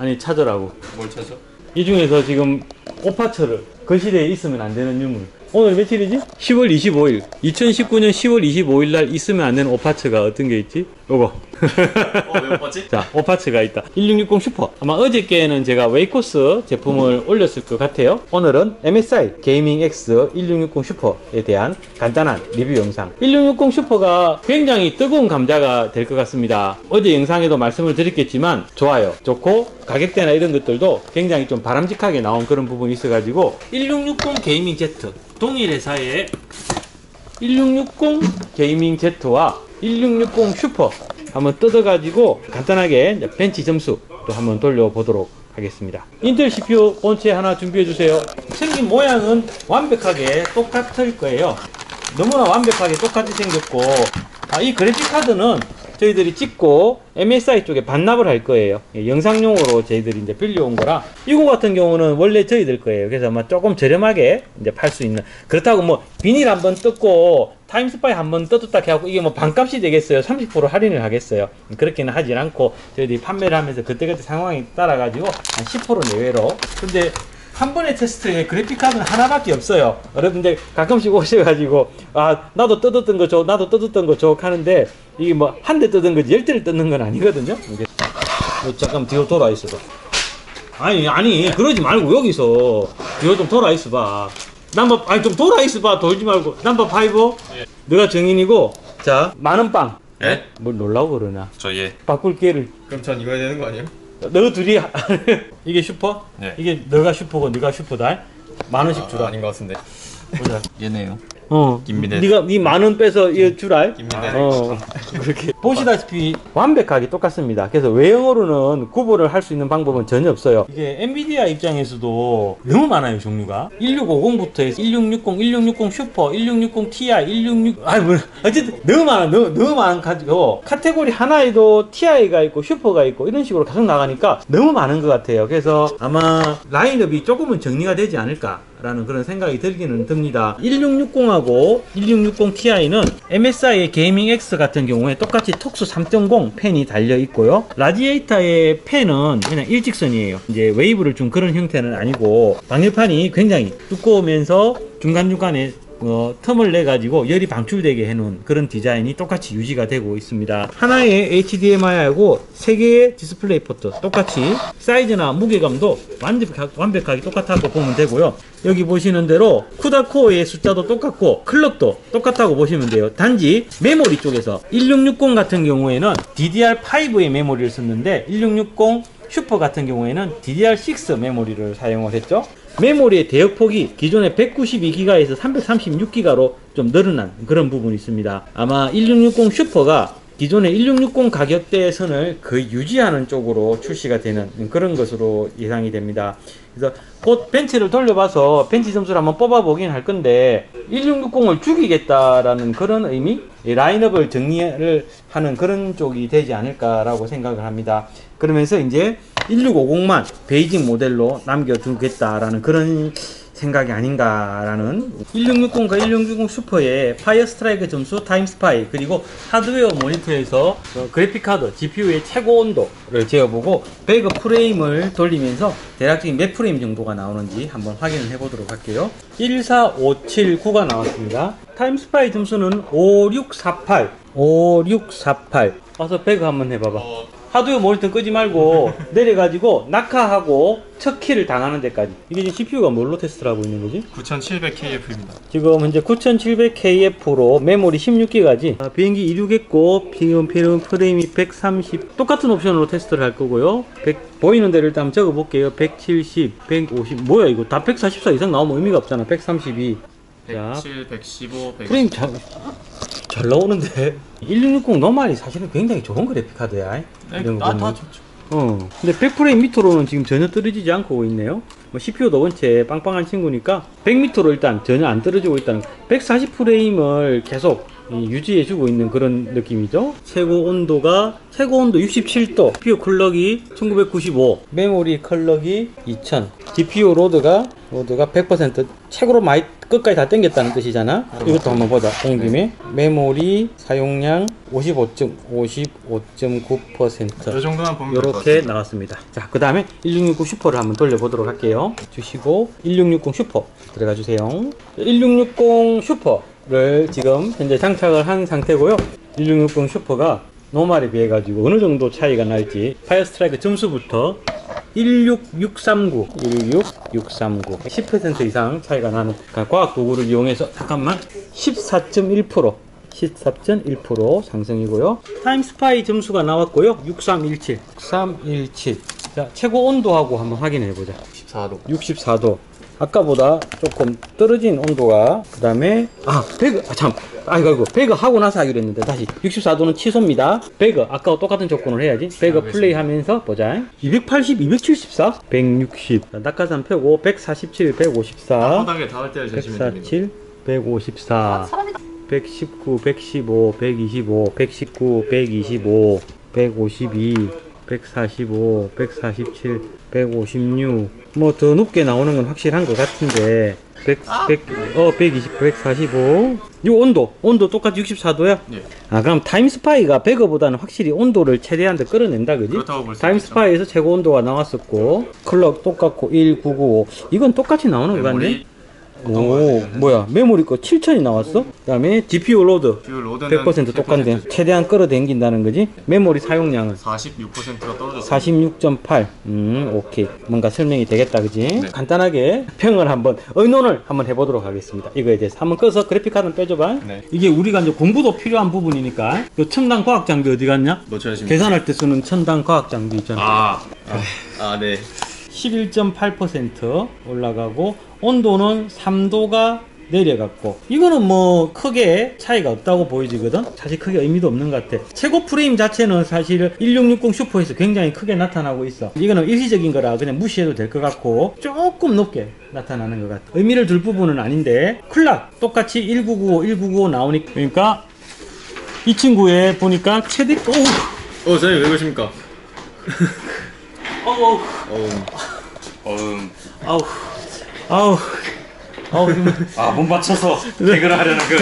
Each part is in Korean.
아니 찾으라고 뭘 찾아? 이 중에서 지금 오파츠를 거실에 있으면 안 되는 유물 오늘 며칠이지? 10월 25일. 2019년 10월 25일 날 있으면 안 되는 오파츠가 어떤 게 있지? 요거. 뭐지? 자 오파츠가 있다. 1660 슈퍼. 아마 어저께는 제가 웨이코스 제품을 올렸을 것 같아요. 오늘은 MSI Gaming X 1660 슈퍼에 대한 간단한 리뷰 영상. 1660 슈퍼가 굉장히 뜨거운 감자가 될 것 같습니다. 어제 영상에도 말씀을 드렸겠지만 좋아요 좋고 가격대나 이런 것들도 굉장히 좀 바람직하게 나온 그런 부분이 있어 가지고 1660 Gaming Z 동일 회사의 1660 Gaming Z와 1660 슈퍼 한번 뜯어가지고 간단하게 벤치 점수 또 한번 돌려보도록 하겠습니다. 인텔 CPU 본체 하나 준비해주세요. 생긴 모양은 완벽하게 똑같을 거예요. 너무나 완벽하게 똑같이 생겼고 아, 이 그래픽 카드는 저희들이 찍고 MSI 쪽에 반납을 할 거예요. 예, 영상용으로 저희들이 이제 빌려온 거라 이거 같은 경우는 원래 저희들 거예요. 그래서 아마 조금 저렴하게 이제 팔 수 있는 그렇다고 뭐 비닐 한번 뜯고 Time Spy 한번 뜯었다 해갖고 이게 뭐 반값이 되겠어요? 30% 할인을 하겠어요? 그렇게는 하진 않고 저희들이 판매를 하면서 그때그때 상황에 따라 가지고 한 10% 내외로 근데 한 번의 테스트에 그래픽카드는 하나밖에 없어요. 여러분들 가끔씩 오셔가지고 아 나도 뜯었던 거 줘, 나도 뜯었던 거 줘 하는데 이게 뭐 한 대 뜯은 거지 열 대를 뜯는 건 아니거든요. 이게 어, 잠깐 뒤로 돌아 있어봐. 아니 아니 그러지 말고 여기서 뒤로 좀 돌아 있어봐. number 아니 좀 돌아 있어봐 돌지 말고 number five. 너가 정인이고 자 많은 빵. 예? 뭘 놀라고 그러나 저 예. 바꿀 기회를 그럼 전 이거 해야 되는 거 아니에요? 너 둘이 이게 슈퍼? 네. 이게 너가 슈퍼고 네가 슈퍼다. 만 원씩 주라. 아닌 것 같은데. 보자. 얘네요. 어. 김민혜. 네가 네 만원 빼서 이거 주라. 김민혜. 어. 그렇게 보시다시피 완벽하게 똑같습니다. 그래서 외형으로는 구분을 할 수 있는 방법은 전혀 없어요. 이게 엔비디아 입장에서도 너무 많아요 종류가. 1650부터 해서 1660, 1660 슈퍼, 1660 Ti, 166 아니 뭐 어쨌든 너무 많아. 너무 너무 많은 가지고 카테고리 하나에도 Ti가 있고 슈퍼가 있고 이런 식으로 계속 나가니까 너무 많은 것 같아요. 그래서 아마 라인업이 조금은 정리가 되지 않을까. 라는 그런 생각이 들기는 듭니다. 1660하고 1660 Ti는 MSI의 Gaming X 같은 경우에 똑같이 Torx 3.0 팬이 달려 있고요. 라디에이터의 팬은 그냥 일직선이에요. 이제 wave를 준 그런 형태는 아니고 방열판이 굉장히 두꺼우면서 중간중간에 어, 틈을 내 가지고 열이 방출되게 해놓은 그런 디자인이 똑같이 유지가 되고 있습니다. 하나의 HDMI하고 세 개의 디스플레이 포트 똑같이 사이즈나 무게감도 완벽하, 완벽하게 똑같다고 보면 되고요. 여기 보시는 대로 CUDA 코어의 숫자도 똑같고 clock도 똑같다고 보시면 돼요. 단지 메모리 쪽에서 1660 같은 경우에는 DDR5의 메모리를 썼는데 1660 슈퍼 같은 경우에는 DDR6 메모리를 사용을 했죠. 메모리의 대역폭이 기존의 192기가에서 336기가로 좀 늘어난 그런 부분이 있습니다. 아마 1660 슈퍼가 기존의 1660 가격대 선을 거의 유지하는 쪽으로 출시가 되는 그런 것으로 예상이 됩니다. 그래서 곧 벤치를 돌려봐서 벤치 점수를 한번 뽑아보긴 할 건데 1660을 죽이겠다라는 그런 의미? 이 라인업을 정리를 하는 그런 쪽이 되지 않을까라고 생각을 합니다. 그러면서 이제 1650만 basic 모델로 남겨두겠다라는 그런 생각이 아닌가라는 1660과 1660 슈퍼의 Fire Strike 점수 Time Spy 그리고 하드웨어 모니터에서 어, 그래픽카드 GPU의 최고 온도를 재어보고 배그 프레임을 돌리면서 대략적인 몇 프레임 정도가 나오는지 한번 확인을 해보도록 할게요. 14579가 나왔습니다. Time Spy 점수는 5648 5648 와서 배그 한번 해봐봐 하드웨어 모니터 끄지 말고 내려가지고 낙하하고 첫 킬을 당하는 데까지. 이게 지금 CPU가 뭘로 테스트를 하고 있는 거지? 9700KF입니다. 지금 현재 9700KF로 메모리 16기가지. 아, 비행기 이륙했고 지금 필름 프레임이 130 똑같은 옵션으로 테스트를 할 거고요. 100, 보이는 데를 일단 적어 볼게요. 170, 150 뭐야 이거 다 144 이상 나오면 의미가 없잖아. 132 자, 107, 115, 100. 프레임 잘, 잘 나오는데 1660 노말이 사실은 굉장히 좋은 그래픽 카드야 이런 거 아, 보면. 어. 근데 100프레임 밑으로는 지금 전혀 떨어지지 않고 있네요. 뭐 CPU도 원체 빵빵한 친구니까 100m로 일단 전혀 안 떨어지고 있다는 140프레임을 계속 이 유지해주고 있는 그런 느낌이죠. 최고 온도가 최고 온도 67도, CPU 클럭이 1995, 메모리 clock이 2000, GPU 로드가 로드가 100% 최고로 많이 끝까지 다 당겼다는 뜻이잖아. 이것도 한번 보자. 온 김에 메모리 사용량 55점 55.9%. 이 정도만 보면 이렇게. 나왔습니다. 자, 그 다음에 1660 슈퍼를 한번 돌려보도록 할게요. 주시고 1660 슈퍼 들어가 주세요. 1660 슈퍼 를 지금 현재 장착을 한 상태고요. 1660 슈퍼가 normal에 비해 가지고 어느 정도 차이가 날지 Fire Strike 점수부터 16639, 16639, 10% 이상 차이가 나는 그러니까 과학 도구를 이용해서 잠깐만 14.1%. 14.1% 상승이고요. Time Spy 점수가 나왔고요. 6317. 6317. 자, 최고 온도하고 한번 확인해 보자. 14도. 64도. 아까보다 조금 떨어진 온도가 그 다음에 아 배그 아, 참. 아이고 아이고. 배그 하고 나서 하기로 했는데 다시 64도는 취소입니다. 배그 아까와 똑같은 조건을 해야지. 배그 플레이 하면서 보자 280 274 160 자, 낙하산 펴고 147 154 바닥에 닿을 때를 재시면 됩니다. 147 154 119 115 125 119 125 152 145 147 156 뭐 더 높게 나오는 건 확실한 것 같은데 100, 100, 어, 120, 145. 이 온도, 온도 똑같이 64도야? 예. 아, 그럼 Time Spy가 배그보다는 확실히 온도를 최대한 더 끌어낸다, 그지? Time Spy에서 최고 온도가 나왔었고, clock 똑같고, 1995. 이건 똑같이 나오는 것 같네? 오, 뭐야, 메모리 거 7000이 나왔어? 그 다음에 GPU 로드. 뷰 로드는 100% 똑같네. 최대한 끌어당긴다는 거지? 메모리 사용량은 46%가 떨어졌습니다. 46.8. 음, 오케이. 뭔가 설명이 되겠다, 그지? 네. 간단하게 평을 한번, 의논을 한번 해보도록 하겠습니다. 이거에 대해서. 한번 꺼서 그래픽카드 빼줘봐. 네. 이게 우리가 이제 공부도 필요한 부분이니까. 요 첨단 과학 장비 어디 갔냐? 계산할 때 쓰는 첨단 과학 장비 있잖아. 아, 아, 아, 네. 11.8% 올라가고 온도는 3도가 내려갔고 이거는 뭐 크게 차이가 없다고 보여지거든? 사실 크게 의미도 없는 것 같아. 최고 프레임 자체는 사실 1660 슈퍼에서 굉장히 크게 나타나고 있어. 이거는 일시적인 거라 그냥 무시해도 될 것 같고 조금 높게 나타나는 것 같아. 의미를 둘 부분은 아닌데 클락 똑같이 1995 1995 나오니까. 그러니까 이 친구에 보니까 최대 오우! 어, 선생님 왜 그러십니까? 어우! 어음. 어음. 아우 아우 아우 좀 아, 몸 받쳐서 배그를 하려는 그.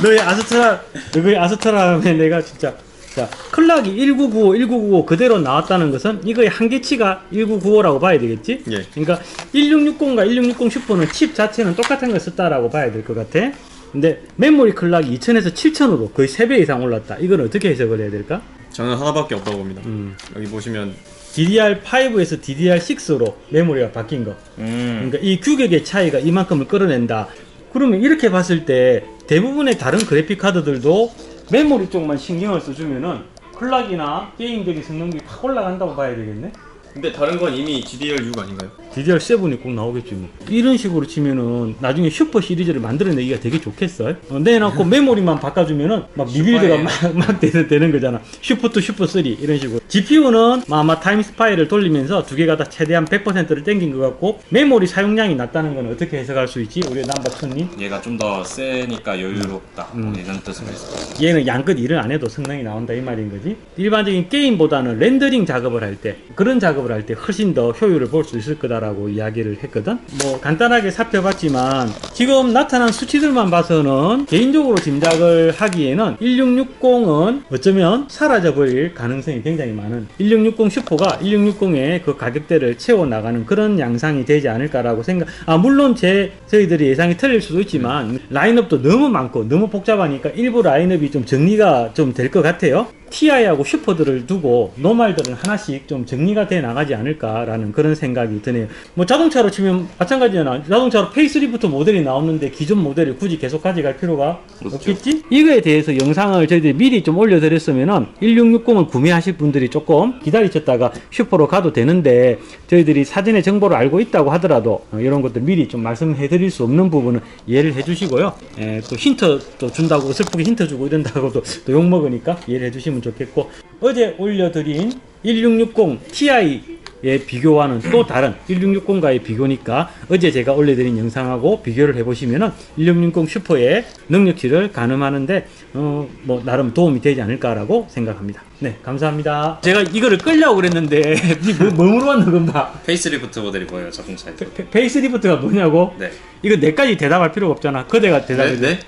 너의 아스트라 너의 아스트라 하면 내가 진짜 자 클락이 1995 1995 그대로 나왔다는 것은 이거의 한계치가 1995라고 봐야 되겠지 예. 그러니까 1660과 1660 슈퍼는 칩 자체는 똑같은 걸 썼다라고 봐야 될 것 같아 근데 메모리 clock이 2000에서 7000으로 거의 3배 이상 올랐다 이건 어떻게 해석을 해야 될까 저는 하나밖에 없다고 봅니다. 음. 여기 보시면 DDR5에서 DDR6로 메모리가 바뀐 거 음. 그러니까 이 규격의 차이가 이만큼을 끌어낸다. 그러면 이렇게 봤을 때 대부분의 다른 그래픽 카드들도 메모리 쪽만 신경을 써주면은 clock이나 게임적인 성능이 확 올라간다고 봐야 되겠네. 근데 다른 건 이미 GDDR6 아닌가요? DDR7이 꼭 나오겠지 뭐. 이런 식으로 치면은 나중에 슈퍼 시리즈를 만들어내기가 되게 좋겠어. 어, 내놓고 메모리만 바꿔주면은 막 rebuild가 막, 막 되는, 되는 거잖아. 슈퍼 2, 슈퍼 3 이런 식으로. GPU는 아마 Time Spy를 돌리면서 두 개가 다 최대한 100%를 땡긴 것 같고 메모리 사용량이 낮다는 건 어떻게 해석할 수 있지? 우리 남바천님. 얘가 좀 더 세니까 여유롭다 음. 뭐 이런 뜻을 했을 얘는 양끝 일을 안 해도 성능이 나온다 이 말인 거지. 일반적인 게임보다는 렌더링 작업을 할 때 그런 작업을 할 때 훨씬 더 효율을 볼 수 있을 거다 라고 이야기를 했거든. 뭐 간단하게 살펴봤지만 지금 나타난 수치들만 봐서는 개인적으로 짐작을 하기에는 1660은 어쩌면 사라져 버릴 가능성이 굉장히 많은 1660 슈퍼가 1660의 그 가격대를 채워 나가는 그런 양상이 되지 않을까라고 생각. 아 물론 제 저희들이 예상이 틀릴 수도 있지만 라인업도 너무 많고 너무 복잡하니까 일부 라인업이 좀 정리가 좀 될 것 같아요. TI하고 슈퍼들을 두고 normal들은 하나씩 좀 정리가 돼 나가지 않을까라는 그런 생각이 드네요. 뭐 자동차로 치면 마찬가지잖아. 자동차로 페이스리프트 모델이 나오는데 기존 모델을 굳이 계속 가져갈 필요가 그렇죠. 없겠지? 이거에 대해서 영상을 저희들이 미리 좀 올려드렸으면은 1660을 구매하실 분들이 조금 기다리셨다가 슈퍼로 가도 되는데 저희들이 사전에 정보를 알고 있다고 하더라도 어, 이런 것들 미리 좀 말씀해 드릴 수 없는 부분은 이해를 해 주시고요. 예, 또 힌트 또 준다고 슬프게 힌트 주고 이런다고도 또 욕먹으니까 이해를 해 주시면 좋겠고 어제 올려드린 1660 Ti 의 비교와는 또 다른 1660과의 비교니까 어제 제가 올려드린 영상하고 비교를 해보시면 은 1660 슈퍼의 능력치를 가늠하는데 어, 뭐 나름 도움이 되지 않을까라고 생각합니다. 네, 감사합니다. 제가 이거를 끌려고 그랬는데 뭐, 뭐로 만든 건가? 페이스리프트 모델이 뭐예요 자동차에서? 페- facelift가 뭐냐고? 네. 이거 내까지 대답할 필요가 없잖아. 그대가 대답해. 네? 네?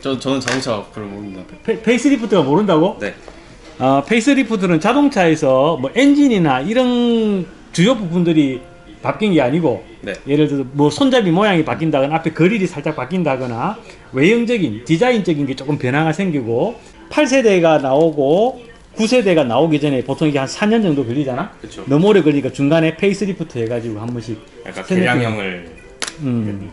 저, 저는 자동차 별로 모릅니다. 페, facelift가 모른다고? 네. 아, facelift는 자동차에서 뭐 엔진이나 이런 주요 부분들이 바뀐 게 아니고 네. 예를 들어서 뭐 손잡이 모양이 바뀐다거나 앞에 그릴이 살짝 바뀐다거나 외형적인 디자인적인 게 조금 변화가 생기고 8세대가 나오고 9세대가 나오기 전에 보통 이게 한 4년 정도 걸리잖아. 그쵸. 너무 오래 걸리니까 중간에 페이스리프트 해가지고 한 번씩 약간 개량형을 음,